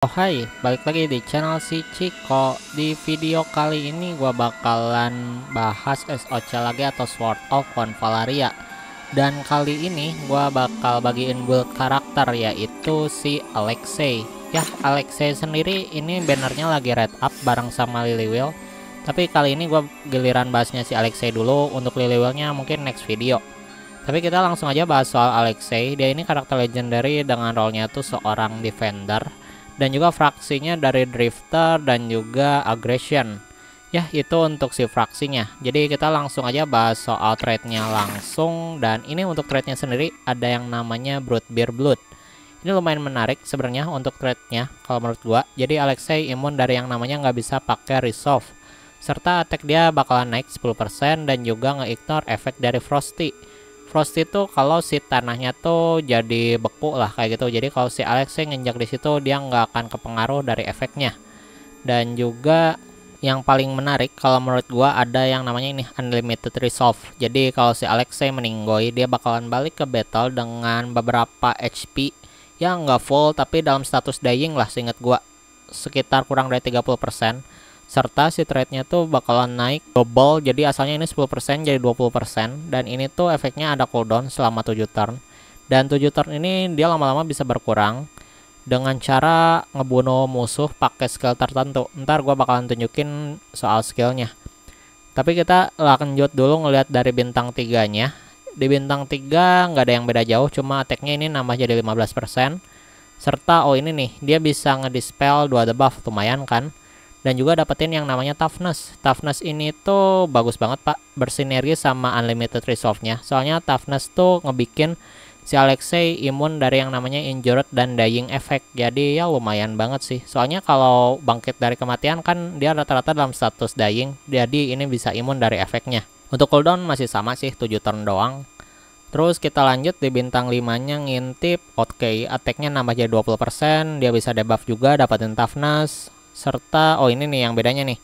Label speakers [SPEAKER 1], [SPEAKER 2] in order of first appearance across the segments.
[SPEAKER 1] Oh hai, balik lagi di channel si Ciko. Di video kali ini gua bakalan bahas SOC lagi atau Sword of Convalaria Dan kali ini gua bakal bagiin build karakter yaitu si Alexei. Ya, Alexei sendiri ini bannernya lagi red up bareng sama Liliwheel Tapi kali ini gua giliran bahasnya si Alexei dulu. Untuk Liliwheelnya mungkin next video. Tapi kita langsung aja bahas soal Alexei. Dia ini karakter legendary dengan role-nya tuh seorang defender dan juga fraksinya dari drifter dan juga aggression. Ya itu untuk si fraksinya. Jadi kita langsung aja bahas soal trade-nya langsung. Dan ini untuk trade-nya sendiri ada yang namanya Brood Beer Blood. Ini lumayan menarik sebenarnya untuk trade-nya kalau menurut gua. Jadi Alexei imun dari yang namanya nggak bisa pakai resolve. Serta attack dia bakalan naik 10% dan juga nge-ignore efek dari Frosty Frost itu kalau si tanahnya tuh jadi beku lah kayak gitu. Jadi kalau si Alexei nginjak di situ dia nggak akan kepengaruh dari efeknya. Dan juga yang paling menarik kalau menurut gua ada yang namanya ini unlimited resolve. Jadi kalau si Alexei meninggoy dia bakalan balik ke battle dengan beberapa HP yang nggak full tapi dalam status dying lah seingat gua sekitar kurang dari 30% serta si trade-nya tuh bakalan naik double jadi asalnya ini 10% jadi 20% dan ini tuh efeknya ada cooldown selama 7 turn. Dan 7 turn ini dia lama-lama bisa berkurang dengan cara ngebunuh musuh pakai skill tertentu. Ntar gua bakalan tunjukin soal skillnya. Tapi kita lanjut dulu ngelihat dari bintang 3 nya di bintang 3 nggak ada yang beda jauh cuma attack-nya ini nambah jadi 15% serta oh ini nih dia bisa ngedispel 2 debuff lumayan kan dan juga dapetin yang namanya toughness. Toughness ini tuh bagus banget pak, bersinergi sama unlimited resolve-nya. Soalnya toughness tuh ngebikin si Alexei imun dari yang namanya injured dan dying effect. Jadi ya lumayan banget sih. Soalnya kalau bangkit dari kematian kan dia rata-rata dalam status dying, jadi ini bisa imun dari efeknya. Untuk cooldown masih sama sih, 7 turn doang. Terus kita lanjut di bintang 5 nya ngintip Oke, attack-nya nambah jadi 20%, dia bisa debuff juga, dapatin toughness, serta oh ini nih yang bedanya nih.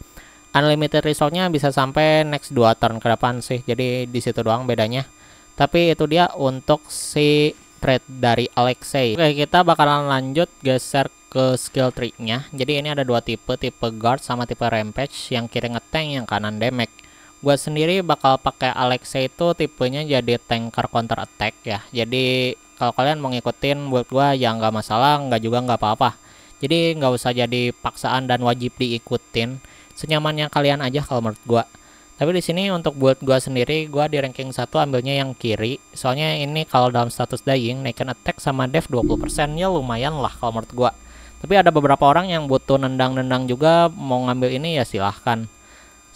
[SPEAKER 1] Unlimited resultnya bisa sampai next 2 turn ke depan sih jadi di situ doang bedanya. Tapi itu dia untuk si trade dari Alexei. Oke kita bakalan lanjut geser ke skill tree nya jadi ini ada dua tipe tipe guard sama tipe rampage yang kiri ngetank yang kanan damage. Gue sendiri bakal pakai Alexei itu tipenya jadi tanker counter attack ya. Jadi kalau kalian mau ngikutin build gue ya nggak masalah nggak juga nggak apa-apa jadi nggak usah jadi paksaan dan wajib diikutin. Senyamannya kalian aja kalau menurut gua. Tapi di sini untuk buat gua sendiri gua di ranking 1 ambilnya yang kiri. Soalnya ini kalau dalam status dying naikin attack sama dev 20% ya lumayan lah kalau menurut gua. Tapi ada beberapa orang yang butuh nendang-nendang juga mau ngambil ini ya silahkan.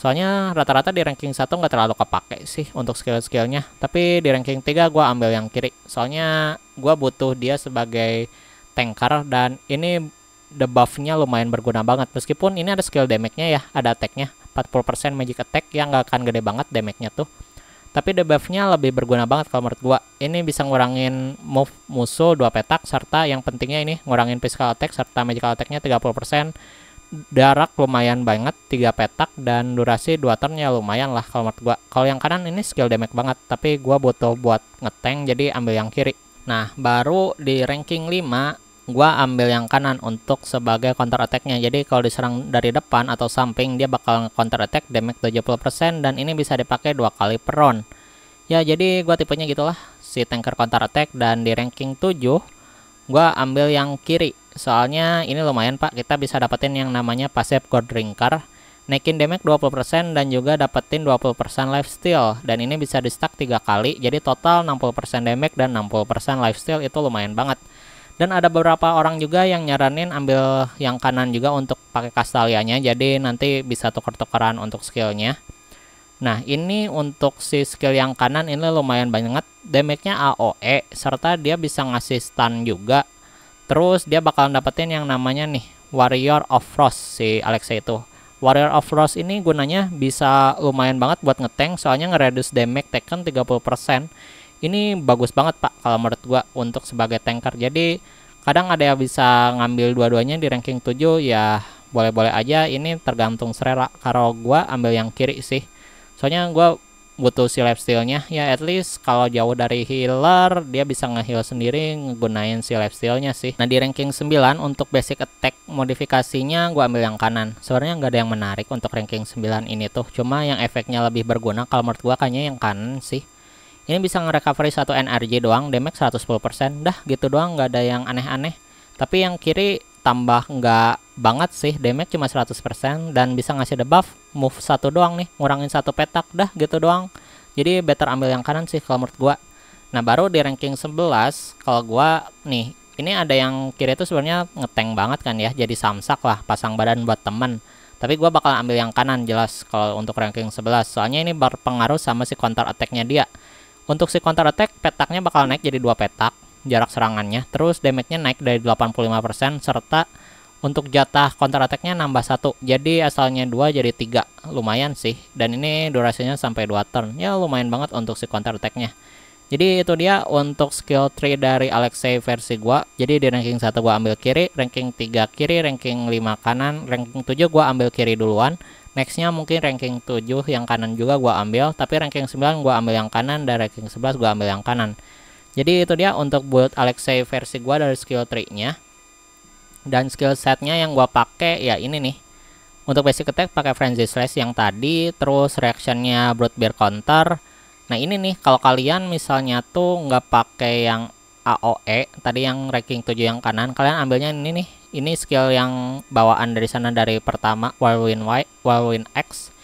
[SPEAKER 1] Soalnya rata-rata di ranking 1 nggak terlalu kepake sih untuk skill-skillnya. Tapi di ranking 3 gua ambil yang kiri. Soalnya gua butuh dia sebagai tanker dan ini debuffnya lumayan berguna banget. Meskipun ini ada skill damage-nya ya ada attack-nya. 40% magic attack yang nggak akan gede banget damage-nya tuh. Tapi debuff-nya lebih berguna banget kalau menurut gua. Ini bisa ngurangin move musuh dua petak serta yang pentingnya ini ngurangin physical attack serta magical attack-nya 30% darak lumayan banget 3 petak dan durasi 2 turn ya lumayan lah kalau menurut gua. Kalau yang kanan ini skill damage banget tapi gua butuh buat ngeteng jadi ambil yang kiri. Nah baru di ranking 5 gua ambil yang kanan untuk sebagai counter attack-nya. Jadi kalau diserang dari depan atau samping dia bakal counter attack damage 70% dan ini bisa dipakai dua kali per round. Ya, jadi gua tipenya gitulah, si tanker counter attack dan di ranking 7 gua ambil yang kiri. Soalnya ini lumayan, Pak. Kita bisa dapetin yang namanya passive god drinker. Naikin damage 20% dan juga dapetin 20% lifesteal dan ini bisa di stack 3 kali. Jadi total 60% damage dan 60% lifesteal itu lumayan banget. Dan ada beberapa orang juga yang nyaranin ambil yang kanan juga untuk pakai kastalianya. Jadi nanti bisa tuker-tukeran untuk skillnya. Nah ini untuk si skill yang kanan ini lumayan banget. Damage-nya AOE serta dia bisa ngasih stun juga. Terus dia bakal dapetin yang namanya nih Warrior of Frost si Alexa itu. Warrior of Frost ini gunanya bisa lumayan banget buat ngeteng soalnya nge-reduce damage taken 30% ini bagus banget pak kalau menurut gua untuk sebagai tanker jadi kadang ada yang bisa ngambil dua-duanya di ranking 7 ya boleh-boleh aja. Ini tergantung selera. Kalau gua ambil yang kiri sih. Soalnya gua butuh si lifestealnya ya at least kalau jauh dari healer dia bisa ngeheal sendiri ngegunain si lifestealnya sih. Nah di ranking 9 untuk basic attack modifikasinya gua ambil yang kanan. Sebenarnya nggak ada yang menarik untuk ranking 9 ini tuh. Cuma yang efeknya lebih berguna kalau menurut gua kayaknya yang kanan sih ini bisa nge-recovery satu NRJ doang damage 110% dah gitu doang nggak ada yang aneh-aneh. Tapi yang kiri tambah nggak banget sih damage cuma 100% dan bisa ngasih debuff move satu doang nih ngurangin satu petak. Dah gitu doang. Jadi better ambil yang kanan sih kalau menurut gua. Nah baru di ranking 11 kalau gua nih ini ada yang kiri itu sebenarnya ngeteng banget kan ya jadi samsak lah pasang badan buat temen. Tapi gua bakal ambil yang kanan jelas kalau untuk ranking 11 soalnya ini berpengaruh sama si counter attacknya dia untuk si counter attack petaknya bakal naik jadi dua petak jarak serangannya. Terus damage-nya naik dari 85% serta untuk jatah counter attack-nya nambah satu. Jadi asalnya dua jadi tiga, lumayan sih. Dan ini durasinya sampai 2 turn. Ya lumayan banget untuk si counter attack-nya. Jadi itu dia untuk skill tree dari Alexei versi gua. Jadi di ranking 1 gua ambil kiri, ranking 3 kiri, ranking 5 kanan, ranking 7 gua ambil kiri duluan. Nextnya mungkin ranking 7 yang kanan juga gua ambil, tapi ranking 9 gua ambil yang kanan dan ranking 11 gua ambil yang kanan. Jadi itu dia untuk build Alexei versi gua dari skill tree-nya. Dan skill setnya yang gua pakai ya ini nih. Untuk basic attack pakai frenzy slash yang tadi, terus reactionnya brood bear counter. Nah ini nih kalau kalian misalnya tuh nggak pakai yang AOE tadi yang ranking 7 yang kanan, kalian ambilnya ini nih. Ini skill yang bawaan dari sana dari pertama Whirlwind White, Whirlwind X.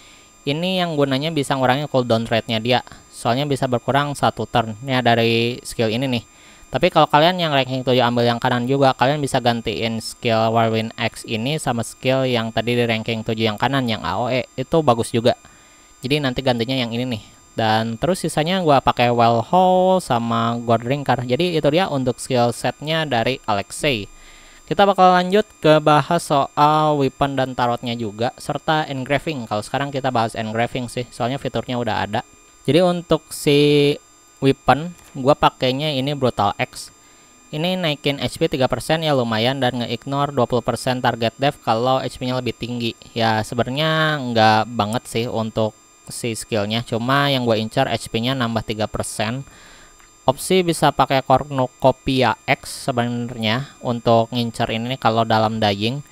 [SPEAKER 1] Ini yang gunanya bisa ngurangin cooldown rate-nya dia. Soalnya bisa berkurang satu turn. Ya dari skill ini nih. Tapi kalau kalian yang ranking 7 ambil yang kanan juga kalian bisa gantiin skill Warwin X ini sama skill yang tadi di ranking 7 yang kanan yang AOE itu bagus juga. Jadi nanti gantinya yang ini nih. Dan terus sisanya gua pakai well hole sama god drinker jadi itu dia untuk skill setnya dari Alexei kita bakal lanjut ke bahas soal weapon dan tarotnya juga serta engraving. Kalau sekarang kita bahas engraving sih soalnya fiturnya udah ada. Jadi untuk si weapon gua pakainya ini brutal X. Ini naikin HP 3% ya lumayan dan nge-ignore 20% target dev kalau HP nya lebih tinggi. Ya sebenarnya nggak banget sih untuk si skillnya. Cuma yang gue incar HP nya nambah 3% opsi bisa pakai cornucopia X sebenarnya untuk ngincar ini kalau dalam dying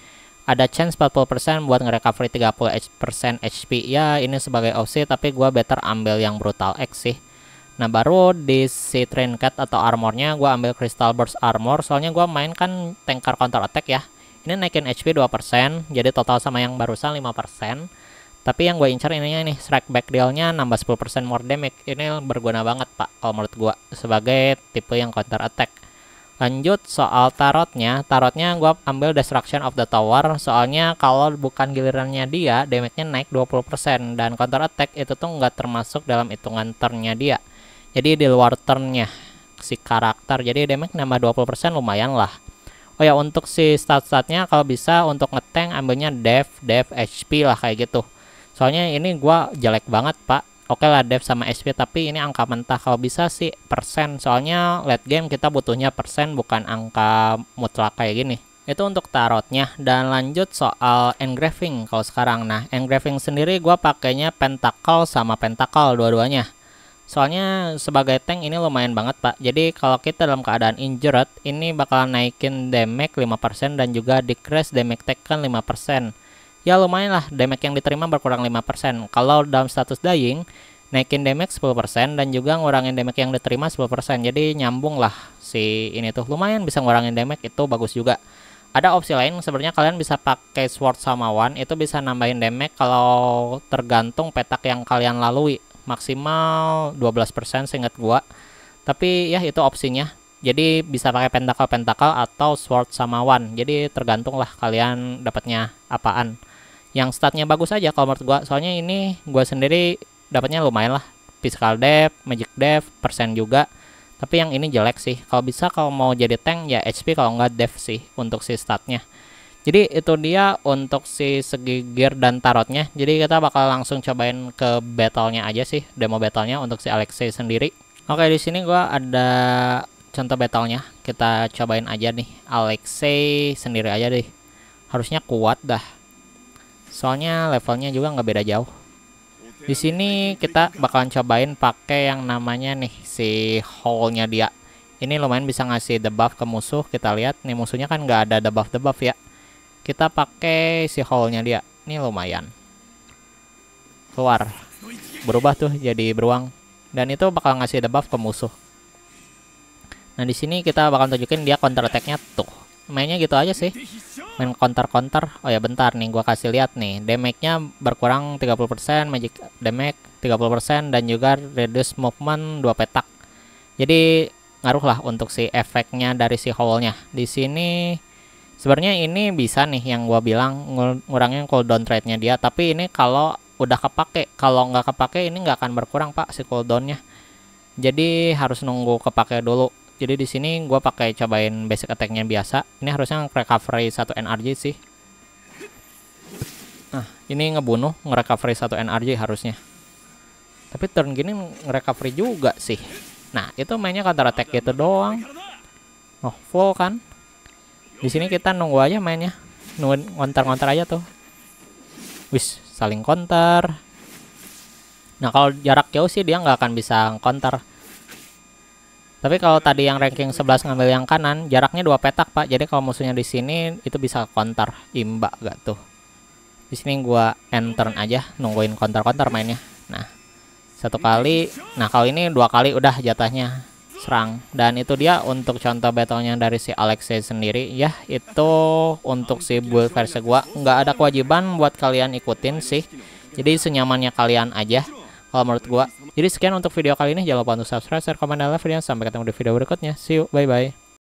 [SPEAKER 1] ada chance 40% buat nge-recovery 30% HP ya ini sebagai opsi tapi gua better ambil yang brutal X sih. Nah baru di si trinket atau armornya gua ambil crystal burst armor soalnya gua main kan tanker counter attack ya. Ini naikin HP 2% jadi total sama yang barusan 5% tapi yang gue incar ininya nih strike back dealnya nambah 10% more damage ini berguna banget pak kalau menurut gua sebagai tipe yang counter attack Lanjut soal tarotnya, tarotnya gue ambil Destruction of the Tower, soalnya kalau bukan gilirannya dia, damage-nya naik 20% dan counter attack itu tuh nggak termasuk dalam hitungan turnnya dia. Jadi di luar turnnya si karakter, jadi damage nambah 20% lumayan lah. Oh ya untuk si stat-statnya kalau bisa untuk ngetank ambilnya dev, dev, HP lah kayak gitu. Soalnya ini gue jelek banget pak, oke lah dev sama SP tapi ini angka mentah. Kalau bisa sih persen. Soalnya late game kita butuhnya persen bukan angka mutlak kayak gini. Itu untuk tarotnya. Dan lanjut soal engraving kalau sekarang. Nah engraving sendiri gua pakainya pentacle sama pentacle dua-duanya. Soalnya sebagai tank ini lumayan banget pak. Jadi kalau kita dalam keadaan injured ini bakal naikin damage 5% dan juga decrease damage taken 5% ya lumayan lah damage yang diterima berkurang 5%. Kalau dalam status dying, naikin damage 10% dan juga ngurangin damage yang diterima 10%. Jadi nyambung lah si ini tuh lumayan bisa ngurangin damage itu bagus juga. Ada opsi lain sebenarnya kalian bisa pakai sword sama one itu bisa nambahin damage kalau tergantung petak yang kalian lalui maksimal 12% seingat gua. Tapi ya itu opsinya. Jadi bisa pakai pentacle pentacle atau sword sama one. Jadi tergantung lah kalian dapatnya apaan yang statnya bagus aja kalau menurut gua. Soalnya ini gua sendiri dapatnya lumayan lah. Physical depth magic depth persen juga. Tapi yang ini jelek sih. Kalau bisa kalau mau jadi tank ya HP kalau nggak depth sih untuk si statnya jadi itu dia untuk si segi gear dan tarotnya. Jadi kita bakal langsung cobain ke battlenya aja sih demo battlenya untuk si Alexei sendiri. Oke di sini gua ada contoh battlenya. Kita cobain aja nih. Alexei sendiri aja deh. Harusnya kuat dah Soalnya levelnya juga nggak beda jauh. Di sini kita bakalan cobain pakai yang namanya nih si hole-nya dia. Ini lumayan bisa ngasih debuff ke musuh. Kita lihat nih musuhnya kan nggak ada debuff debuff ya. Kita pakai si hole-nya dia. Ini lumayan. Keluar. Berubah tuh jadi beruang. Dan itu bakal ngasih debuff ke musuh. Nah di sini kita bakal tunjukin dia counter attack-nya tuh. Mainnya gitu aja sih main counter-counter. Oh ya bentar nih gua kasih lihat nih. Damage-nya berkurang 30%, magic damage 30% dan juga reduce movement 2 petak. Jadi ngaruh lah untuk si efeknya dari si hole-nya. Di sini sebenarnya ini bisa nih yang gua bilang ngurangin cooldown trade-nya dia, tapi ini kalau udah kepake, kalau nggak kepake ini nggak akan berkurang Pak si cooldown-nya. Jadi harus nunggu kepake dulu jadi di sini gue pakai cobain basic attack-nya biasa. Ini harusnya recovery satu NRJ sih. Nah ini ngebunuh nge-recovery satu NRJ harusnya. Tapi turn gini nge-recovery juga sih. Nah itu mainnya counter attack gitu doang. Oh full kan? Di sini kita nunggu aja mainnya. Nunggu ngontar-ngontar aja tuh. Wis saling counter nah kalau jarak jauh sih dia nggak akan bisa counter tapi kalau tadi yang ranking 11 ngambil yang kanan, jaraknya dua petak, Pak. Jadi kalau musuhnya di sini itu bisa counter imba gak tuh. Di sini gua enter aja nungguin counter-counter mainnya. Nah, satu kali. Nah, kalau ini dua kali udah jatahnya serang. Dan itu dia untuk contoh battlenya dari si Alexei sendiri ya. Itu untuk si build versi gua nggak ada kewajiban buat kalian ikutin sih. Jadi senyamannya kalian aja kalau menurut gua. Jadi sekian untuk video kali ini. Jangan lupa untuk subscribe, share, komen, dan like video. Sampai ketemu di video berikutnya. See you. Bye-bye.